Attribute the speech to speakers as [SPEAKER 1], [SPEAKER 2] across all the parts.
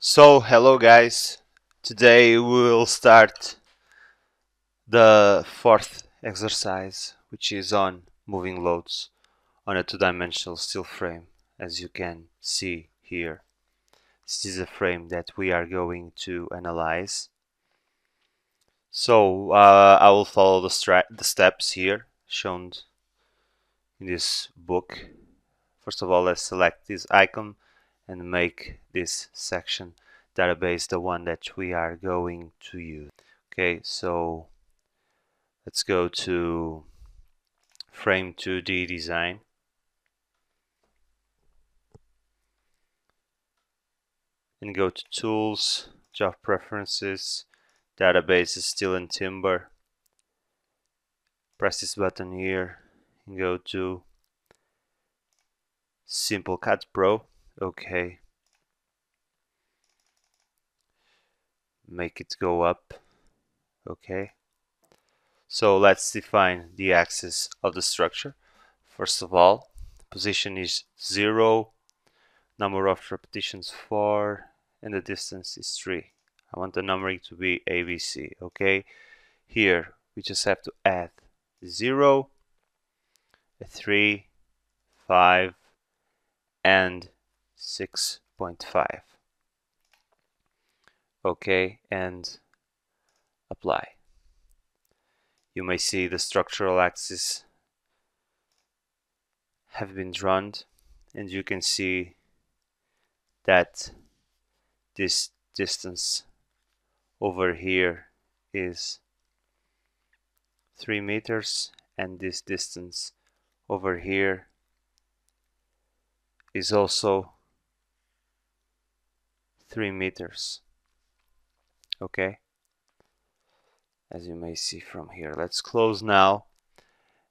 [SPEAKER 1] So, hello guys. Today we will start the fourth exercise, which is on moving loads on a two-dimensional steel frame, as you can see here. This is a frame that we are going to analyze. So, uh, I will follow the, the steps here shown in this book. First of all, let's select this icon and make this section database the one that we are going to use. Okay, so let's go to frame 2D design. And go to tools, job preferences, database is still in timber. Press this button here and go to Simple Cut Pro okay. Make it go up. Okay. So let's define the axis of the structure. First of all position is 0 number of repetitions 4 and the distance is 3 I want the numbering to be ABC okay? Here we just have to add 0 a 3 5 and 6.5 okay and apply. You may see the structural axes have been drawn and you can see that this distance over here is 3 meters and this distance over here is also 3 meters. Okay? As you may see from here. Let's close now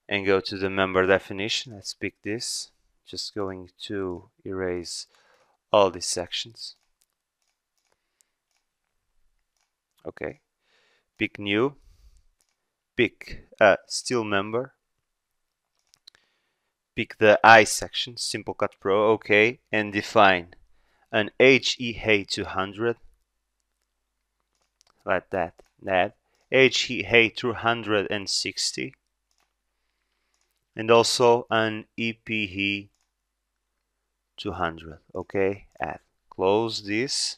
[SPEAKER 1] and go to the member definition. Let's pick this. Just going to erase all these sections. Okay. Pick new. Pick a steel member. Pick the I section simple cut pro okay and define an HEA200 like that that HEA260 and also an IPE 200 okay? Add close this.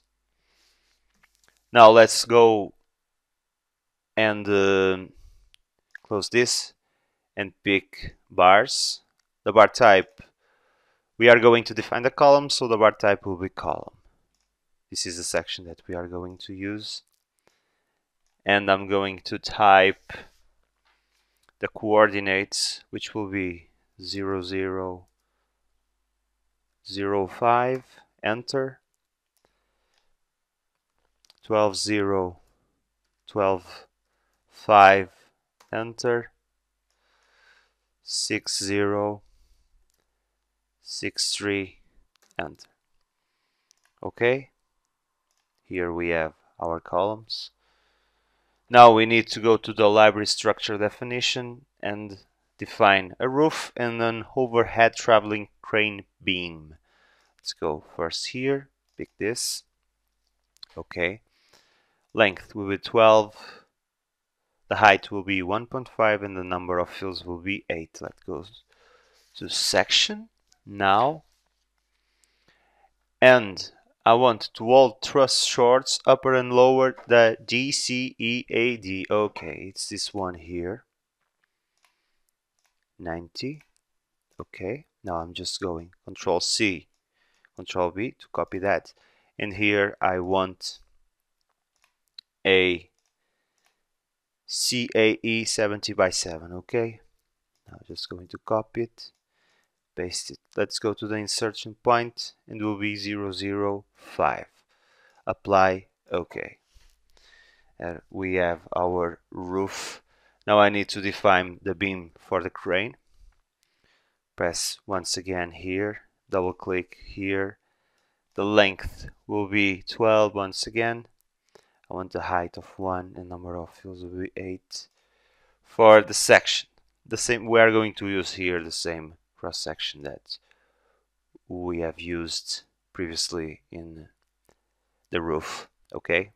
[SPEAKER 1] Now let's go and uh, close this and pick bars. The bar type we are going to define the column, so the bar type will be column. This is the section that we are going to use. And I'm going to type the coordinates, which will be 0, 0, 0, 5, enter. 12, 0, 12, 5, enter. 6, 0, 6 3 enter okay here we have our columns. Now we need to go to the library structure definition and define a roof and an overhead traveling crane beam. Let's go first here pick this. Okay length will be 12 the height will be 1.5 and the number of fields will be 8 let's go to section now. And I want to all truss shorts upper and lower the DCEAD okay it's this one here. 90 okay now I'm just going control C control B to copy that. And here I want a CAE 70 by 7 okay now just going to copy it paste it. Let's go to the insertion point and will be 005. Apply OK. Uh, we have our roof. Now I need to define the beam for the crane. Press once again here, double click here. The length will be 12 once again. I want the height of 1 and number of fields will be 8. For the section, the same we are going to use here the same cross section that we have used previously in the roof okay?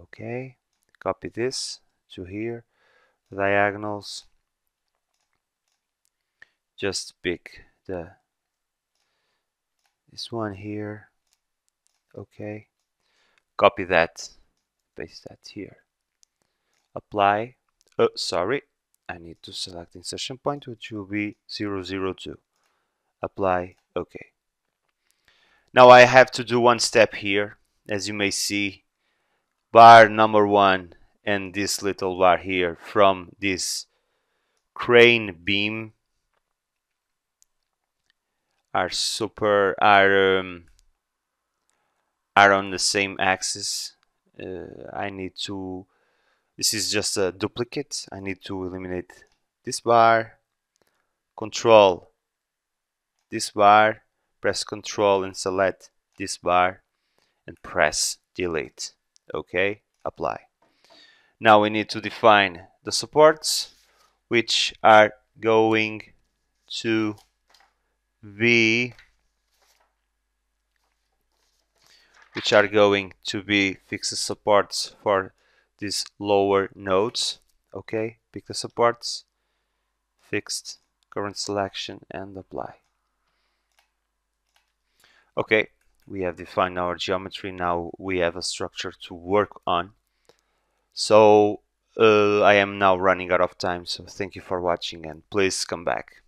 [SPEAKER 1] Okay copy this to here diagonals. Just pick the this one here okay? Copy that paste that here. Apply oh sorry I need to select insertion point which will be 002 apply okay. Now I have to do one step here as you may see. Bar number one and this little bar here from this crane beam are super are um, are on the same axis. Uh, I need to this is just a duplicate. I need to eliminate this bar. Control this bar. Press control and select this bar and press delete. Okay apply. Now we need to define the supports which are going to be which are going to be fixed supports for these lower nodes okay pick the supports fixed current selection and apply. Okay we have defined our geometry. Now we have a structure to work on. So uh, I am now running out of time so thank you for watching and please come back